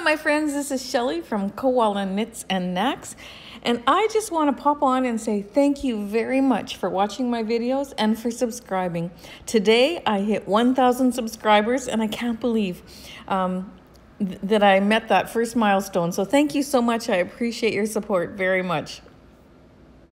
Hello, my friends. This is Shelly from Koala Knits and Knacks. And I just want to pop on and say thank you very much for watching my videos and for subscribing. Today, I hit 1,000 subscribers, and I can't believe um, th that I met that first milestone. So thank you so much. I appreciate your support very much.